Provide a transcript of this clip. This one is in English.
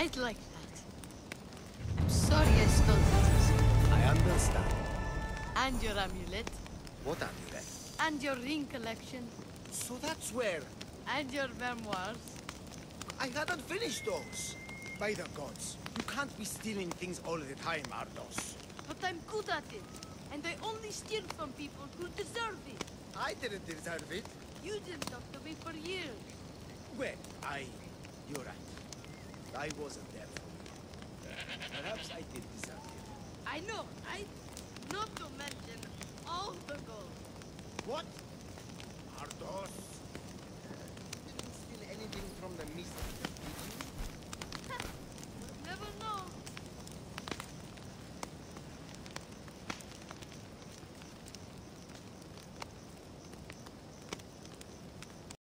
I'd like that. I'm sorry I stole that. I understand. And your amulet. What amulet? And your ring collection. So that's where... And your memoirs. I hadn't finished those. By the gods, you can't be stealing things all the time, Ardos. But I'm good at it. And I only steal from people who deserve it. I didn't deserve it. You didn't talk to me for years. Well, I... You're right. I wasn't there for you. Perhaps I did deserve it. I know, right? Not to mention all the gold. What?